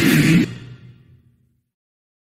you.